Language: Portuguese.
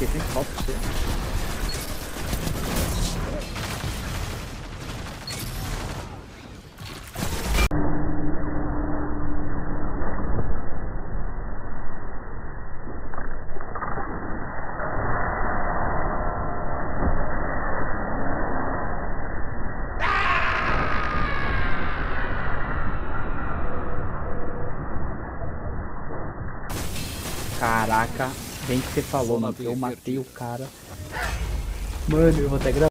Fiquei sem foto pra você. Caraca, bem que você falou, mano. Eu matei o cara. Mano, eu vou até gravar.